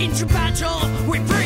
into battle we with.